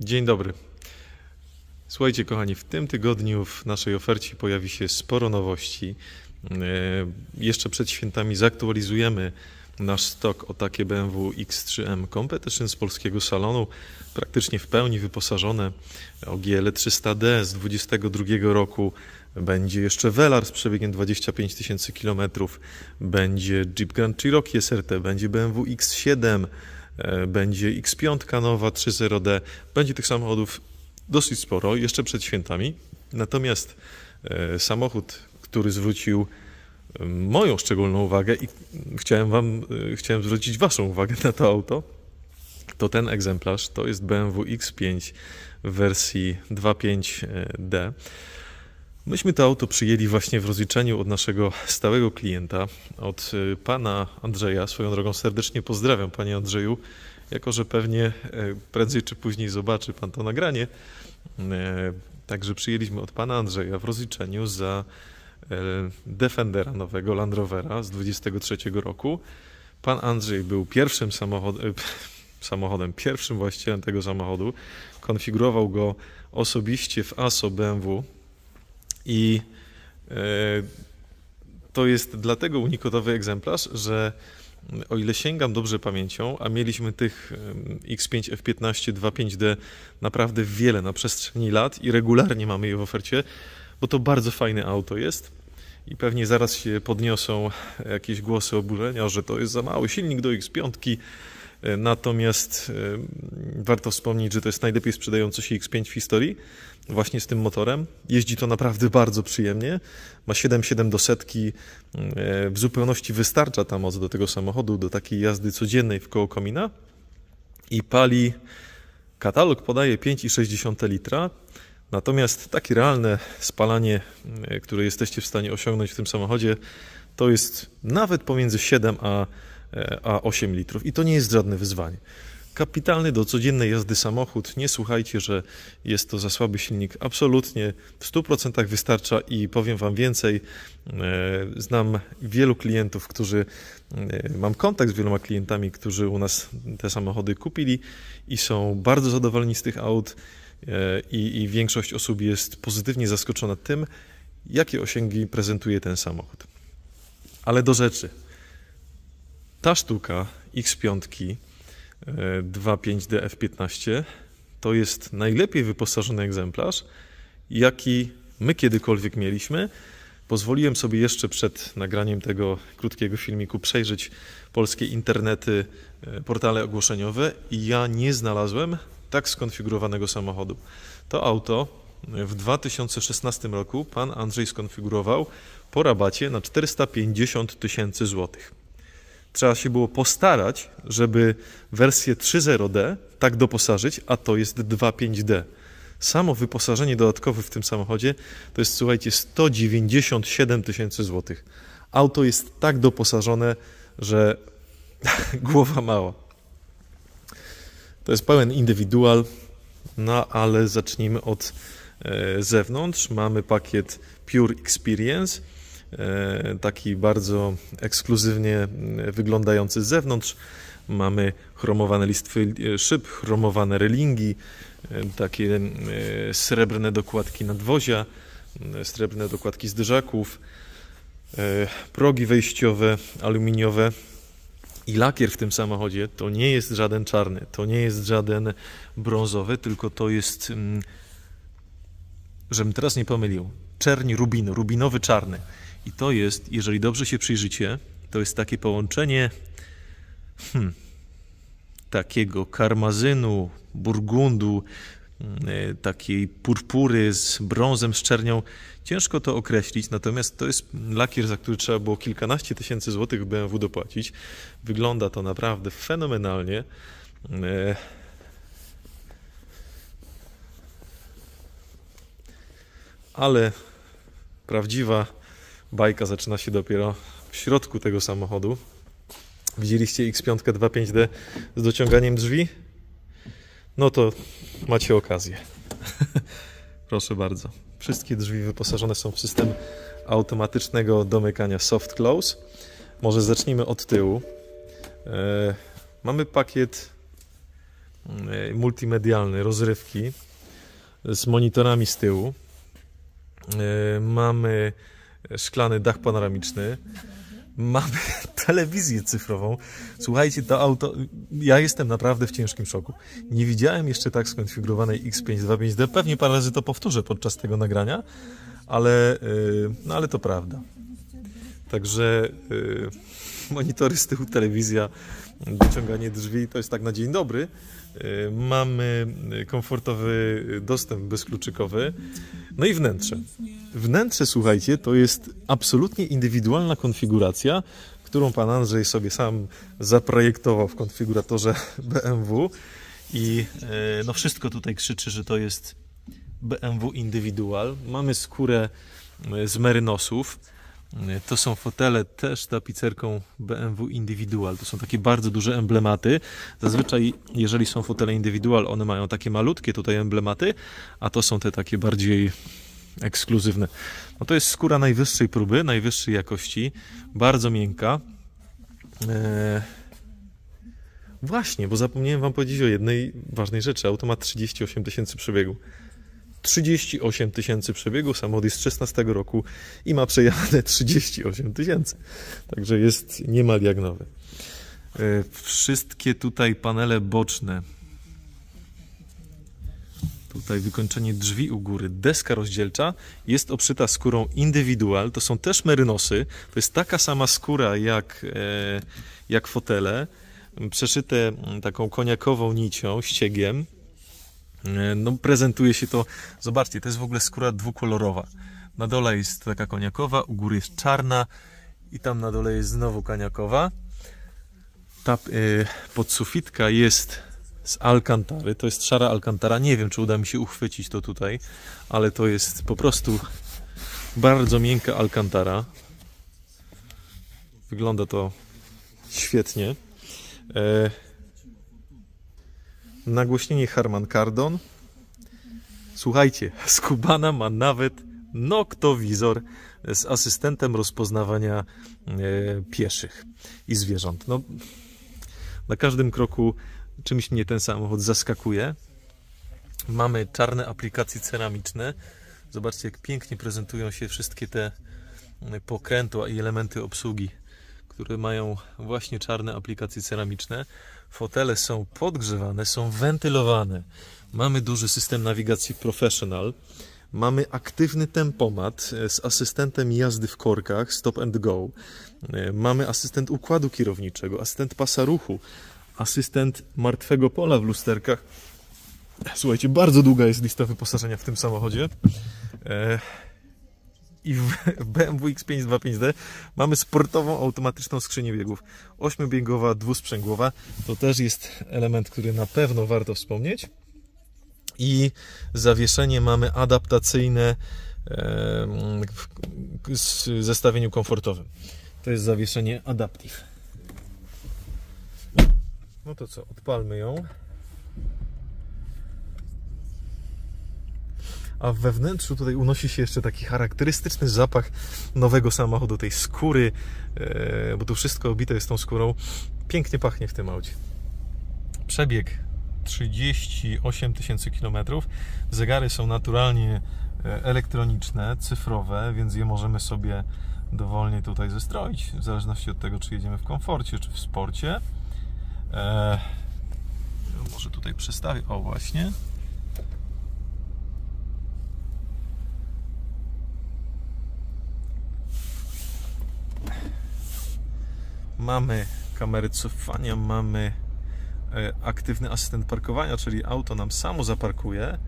Dzień dobry. Słuchajcie, kochani, w tym tygodniu w naszej ofercie pojawi się sporo nowości. E, jeszcze przed świętami zaktualizujemy nasz stok o takie BMW X3M Competition z polskiego salonu, praktycznie w pełni wyposażone. O GL 300D z 22 roku. Będzie jeszcze Velar z przebiegiem 25 tysięcy km. Będzie Jeep Grand Cherokee SRT, będzie BMW X7, e, będzie X5 nowa 3.0D. Będzie tych samochodów dosyć sporo, jeszcze przed świętami. Natomiast e, samochód, który zwrócił e, moją szczególną uwagę i chciałem wam, e, chciałem zwrócić waszą uwagę na to auto, to ten egzemplarz, to jest BMW X5 w wersji 2.5D. Myśmy to auto przyjęli właśnie w rozliczeniu od naszego stałego klienta, od pana Andrzeja. Swoją drogą serdecznie pozdrawiam, panie Andrzeju, jako że pewnie prędzej czy później zobaczy pan to nagranie. E, także przyjęliśmy od pana Andrzeja w rozliczeniu za e, Defendera nowego Land Rovera z 23 roku. Pan Andrzej był pierwszym samochodem, samochodem, pierwszym właścicielem tego samochodu. Konfigurował go osobiście w ASO BMW i e, to jest dlatego unikatowy egzemplarz, że o ile sięgam dobrze pamięcią, a mieliśmy tych X5 F15 2.5D naprawdę wiele na przestrzeni lat i regularnie mamy je w ofercie, bo to bardzo fajne auto jest. I pewnie zaraz się podniosą jakieś głosy oburzenia, że to jest za mały silnik do X5. E, natomiast warto wspomnieć, że to jest najlepiej sprzedający się X5 w historii właśnie z tym motorem. Jeździ to naprawdę bardzo przyjemnie. Ma 7,7 do setki. E, w zupełności wystarcza ta moc do tego samochodu, do takiej jazdy codziennej w koło komina. I pali, katalog podaje 5,6 litra. Natomiast takie realne spalanie, e, które jesteście w stanie osiągnąć w tym samochodzie, to jest nawet pomiędzy 7 a, e, a 8 litrów. I to nie jest żadne wyzwanie. Kapitalny do codziennej jazdy samochód. Nie słuchajcie, że jest to za słaby silnik. Absolutnie w 100% wystarcza i powiem Wam więcej. E, znam wielu klientów, którzy, e, mam kontakt z wieloma klientami, którzy u nas te samochody kupili i są bardzo zadowoleni z tych aut. E, I, i większość osób jest pozytywnie zaskoczona tym, jakie osiągi prezentuje ten samochód. Ale do rzeczy. Ta sztuka X5 2.5D F15 to jest najlepiej wyposażony egzemplarz, jaki my kiedykolwiek mieliśmy. Pozwoliłem sobie jeszcze przed nagraniem tego krótkiego filmiku przejrzeć polskie internety, e, portale ogłoszeniowe i ja nie znalazłem tak skonfigurowanego samochodu. To auto w 2016 roku pan Andrzej skonfigurował po rabacie na 450 tysięcy złotych trzeba się było postarać, żeby wersję 3.0D tak doposażyć, a to jest 2.5D. Samo wyposażenie dodatkowe w tym samochodzie to jest, słuchajcie, 197 tysięcy złotych. Auto jest tak doposażone, że głowa mała. To jest pełen indywidual, no ale zacznijmy od e, zewnątrz. Mamy pakiet Pure Experience taki bardzo ekskluzywnie wyglądający z zewnątrz. Mamy chromowane listwy e, szyb, chromowane relingi, e, takie srebrne dokładki nadwozia, srebrne dokładki zderzaków, progi wejściowe aluminiowe i lakier w tym samochodzie to nie jest żaden czarny, to nie jest żaden brązowy, tylko to jest, mm, żebym teraz nie pomylił, czerni rubinu, rubinowy czarny. I to jest, jeżeli dobrze się przyjrzycie, to jest takie połączenie hmm, takiego karmazynu, burgundu, e, takiej purpury z brązem, z czernią. Ciężko to określić, natomiast to jest lakier, za który trzeba było kilkanaście tysięcy złotych BMW dopłacić. Wygląda to naprawdę fenomenalnie. E, ale prawdziwa bajka zaczyna się dopiero w środku tego samochodu. Widzieliście X5 2.5D z dociąganiem drzwi? No to macie okazję. Proszę bardzo. Wszystkie drzwi wyposażone są w system automatycznego domykania soft close. Może zacznijmy od tyłu. E, mamy pakiet e, multimedialny, rozrywki z monitorami z tyłu. E, mamy szklany dach panoramiczny. Mamy telewizję cyfrową. Słuchajcie, to auto. Ja jestem naprawdę w ciężkim szoku. Nie widziałem jeszcze tak skonfigurowanej X525D. Pewnie parę razy to powtórzę podczas tego nagrania, ale, no, ale to prawda. Także monitory z tyłu, telewizja, wyciąganie drzwi, to jest tak na dzień dobry. Y, mamy komfortowy dostęp bezkluczykowy. No i wnętrze. Wnętrze, słuchajcie, to jest absolutnie indywidualna konfiguracja, którą pan Andrzej sobie sam zaprojektował w konfiguratorze BMW. I y, no wszystko tutaj krzyczy, że to jest BMW Individual. Mamy skórę y, z merynosów. To są fotele też tapicerką BMW Individual. To są takie bardzo duże emblematy. Zazwyczaj, jeżeli są fotele Individual, one mają takie malutkie tutaj emblematy, a to są te takie bardziej ekskluzywne. No to jest skóra najwyższej próby, najwyższej jakości, bardzo miękka. Eee... Właśnie, bo zapomniałem Wam powiedzieć o jednej ważnej rzeczy. Auto ma 38 tysięcy przebiegu. 38 tysięcy przebiegów, samochód jest z 16 roku i ma przejechane 38 tysięcy. Także jest niemal jak nowy. E, wszystkie tutaj panele boczne. Tutaj wykończenie drzwi u góry. Deska rozdzielcza jest obszyta skórą indywidual. To są też merynosy. To jest taka sama skóra jak, e, jak fotele. Przeszyte taką koniakową nicią, ściegiem no, prezentuje się to, zobaczcie, to jest w ogóle skóra dwukolorowa. Na dole jest taka koniakowa, u góry jest czarna i tam na dole jest znowu koniakowa. Ta yy, podsufitka jest z alkantary, to jest szara alkantara. Nie wiem, czy uda mi się uchwycić to tutaj, ale to jest po prostu bardzo miękka alkantara. Wygląda to świetnie. Yy, nagłośnienie Harman Kardon. Słuchajcie, Skubana ma nawet noktowizor z asystentem rozpoznawania e, pieszych i zwierząt. No, na każdym kroku czymś mnie ten samochód zaskakuje. Mamy czarne aplikacje ceramiczne. Zobaczcie, jak pięknie prezentują się wszystkie te pokrętła i elementy obsługi, które mają właśnie czarne aplikacje ceramiczne. Fotele są podgrzewane, są wentylowane. Mamy duży system nawigacji Professional. Mamy aktywny tempomat e, z asystentem jazdy w korkach, stop and go. E, mamy asystent układu kierowniczego, asystent pasa ruchu, asystent martwego pola w lusterkach. Słuchajcie, bardzo długa jest lista wyposażenia w tym samochodzie. I w BMW X525D mamy sportową automatyczną skrzynię biegów. Ośmiobiegłowa, dwusprzęgłowa. To też jest element, który na pewno warto wspomnieć. I zawieszenie mamy adaptacyjne w zestawieniu komfortowym. To jest zawieszenie Adaptive. No to co, odpalmy ją. A we wnętrzu tutaj unosi się jeszcze taki charakterystyczny zapach nowego samochodu, tej skóry, e, bo tu wszystko obite jest tą skórą. Pięknie pachnie w tym aucie. Przebieg 38 tysięcy kilometrów. Zegary są naturalnie e, elektroniczne, cyfrowe, więc je możemy sobie dowolnie tutaj zestroić, w zależności od tego, czy jedziemy w komforcie, czy w sporcie. Eee, może tutaj przestawię, o właśnie. Mamy kamery cofania, mamy e, aktywny asystent parkowania, czyli auto nam samo zaparkuje.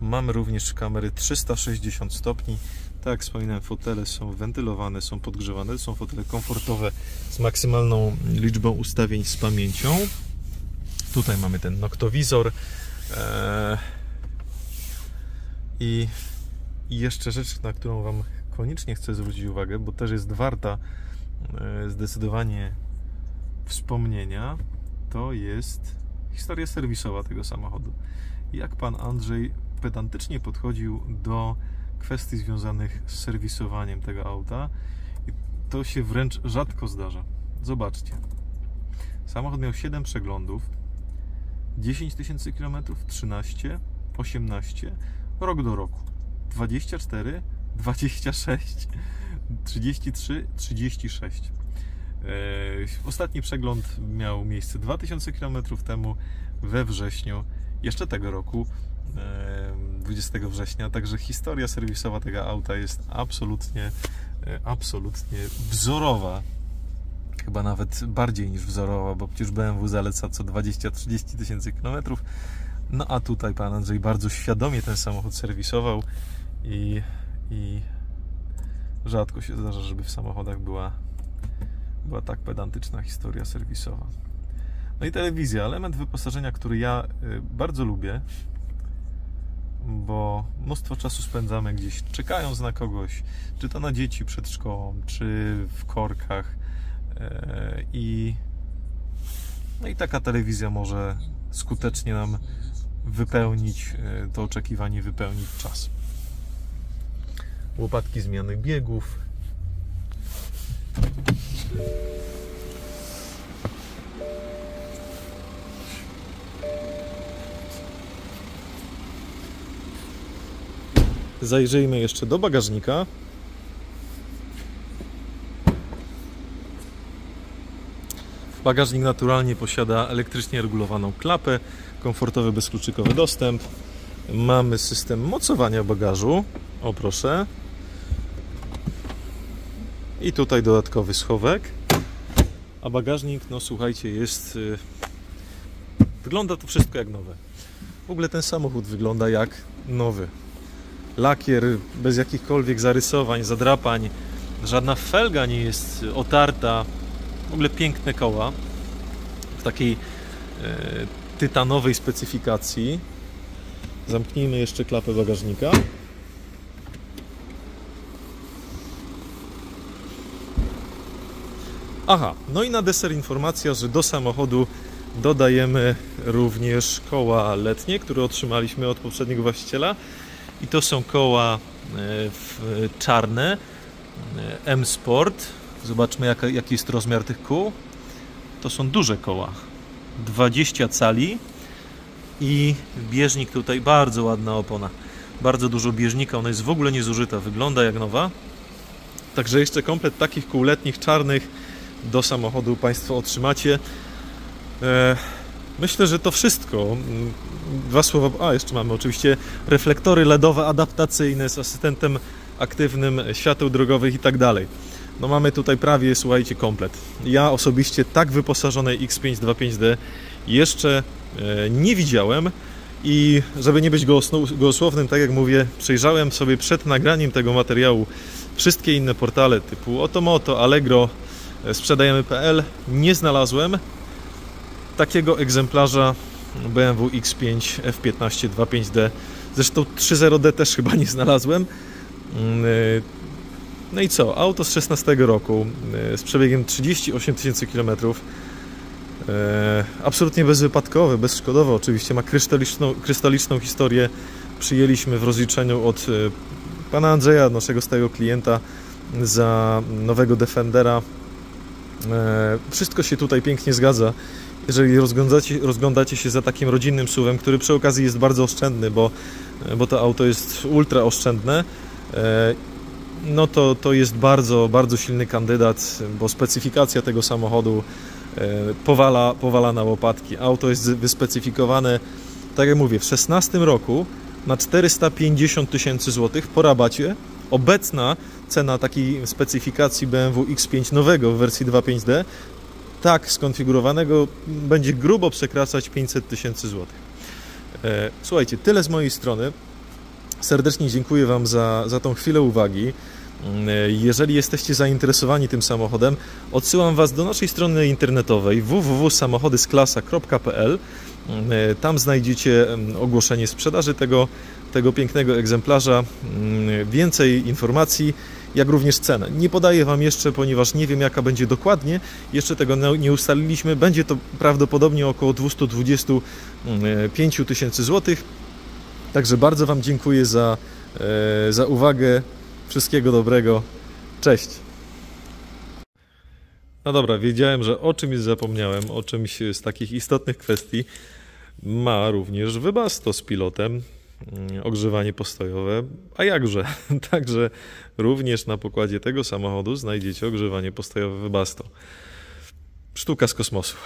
Mamy również kamery 360 stopni. Tak jak wspominałem, fotele są wentylowane, są podgrzewane, są fotele komfortowe z maksymalną liczbą ustawień z pamięcią. Tutaj mamy ten noktowizor. E, I jeszcze rzecz, na którą Wam koniecznie chcę zwrócić uwagę, bo też jest warta zdecydowanie wspomnienia, to jest historia serwisowa tego samochodu. Jak pan Andrzej pedantycznie podchodził do kwestii związanych z serwisowaniem tego auta i to się wręcz rzadko zdarza. Zobaczcie. Samochód miał 7 przeglądów. 10 tysięcy kilometrów, 13, 18, rok do roku, 24, 26, 33, 36. Ostatni przegląd miał miejsce 2000 km temu we wrześniu jeszcze tego roku, 20 września, także historia serwisowa tego auta jest absolutnie, e, absolutnie wzorowa. Chyba nawet bardziej niż wzorowa, bo przecież BMW zaleca co 20-30 tysięcy kilometrów. No a tutaj pan Andrzej bardzo świadomie ten samochód serwisował i, i rzadko się zdarza, żeby w samochodach była, była tak pedantyczna historia serwisowa. No i telewizja, element wyposażenia, który ja y, bardzo lubię, bo mnóstwo czasu spędzamy gdzieś czekając na kogoś, czy to na dzieci przed szkołą, czy w korkach. E, I, no i taka telewizja może skutecznie nam wypełnić e, to oczekiwanie, wypełnić czas. Łopatki zmiany biegów, Zajrzyjmy jeszcze do bagażnika. Bagażnik naturalnie posiada elektrycznie regulowaną klapę, komfortowy bezkluczykowy dostęp. Mamy system mocowania bagażu. O proszę. I tutaj dodatkowy schowek. A bagażnik, no słuchajcie, jest. Y, wygląda to wszystko jak nowe. W ogóle ten samochód wygląda jak nowy lakier bez jakichkolwiek zarysowań, zadrapań, żadna felga nie jest otarta. W ogóle piękne koła w takiej e, tytanowej specyfikacji. Zamknijmy jeszcze klapę bagażnika. Aha, no i na deser informacja, że do samochodu dodajemy również koła letnie, które otrzymaliśmy od poprzedniego właściciela. I to są koła e, czarne e, M Sport. Zobaczmy jaka, jaki jest rozmiar tych kół. To są duże koła. 20 cali i bieżnik tutaj, bardzo ładna opona. Bardzo dużo bieżnika, ona jest w ogóle niezużyta, wygląda jak nowa. Także jeszcze komplet takich kół letnich, czarnych do samochodu Państwo otrzymacie. E, myślę, że to wszystko. Dwa słowa. A, jeszcze mamy oczywiście reflektory LEDowe adaptacyjne z asystentem aktywnym świateł drogowych i tak dalej. No mamy tutaj prawie, słuchajcie, komplet. Ja osobiście tak wyposażonej X525D jeszcze e, nie widziałem i żeby nie być gołosłownym, tak jak mówię, przejrzałem sobie przed nagraniem tego materiału wszystkie inne portale typu Otomoto, Allegro, sprzedajemy.pl. Nie znalazłem takiego egzemplarza BMW X5 F15 2.5D. Zresztą 3.0D też chyba nie znalazłem. Mm, y, no i co? Auto z 16 roku y, z przebiegiem 38 tysięcy kilometrów. Y, absolutnie bezwypadkowe, bezszkodowe. Oczywiście ma krystaliczną, krystaliczną historię. Przyjęliśmy w rozliczeniu od pana Andrzeja, naszego stałego klienta, za nowego Defendera. Wszystko się tutaj pięknie zgadza jeżeli rozglądacie, rozglądacie się za takim rodzinnym suwem, który przy okazji jest bardzo oszczędny, bo, bo to auto jest ultra oszczędne, e, no to, to jest bardzo, bardzo silny kandydat, bo specyfikacja tego samochodu e, powala, powala na łopatki. Auto jest wyspecyfikowane, tak jak mówię, w 16 roku na 450 tysięcy złotych po rabacie. Obecna cena takiej specyfikacji BMW X5 nowego w wersji 2.5D tak skonfigurowanego będzie grubo przekraczać 500 tysięcy złotych. E, słuchajcie, tyle z mojej strony. Serdecznie dziękuję Wam za, za tą chwilę uwagi. Mm, e, jeżeli jesteście zainteresowani tym samochodem, odsyłam Was do naszej strony internetowej www.samochodysklasa.pl. Mm, e, tam znajdziecie mm, ogłoszenie sprzedaży tego, tego pięknego egzemplarza, więcej informacji jak również cenę. Nie podaję Wam jeszcze, ponieważ nie wiem jaka będzie dokładnie, jeszcze tego nie ustaliliśmy. Będzie to prawdopodobnie około 225 tysięcy złotych. Także bardzo Wam dziękuję za, e, za uwagę. Wszystkiego dobrego. Cześć. No dobra, wiedziałem, że o czymś zapomniałem, o czymś z takich istotnych kwestii. ma również Webasto z pilotem, mm, ogrzewanie postojowe, a jakże? Także również na pokładzie tego samochodu znajdziecie ogrzewanie postojowe Webasto. Sztuka z kosmosu.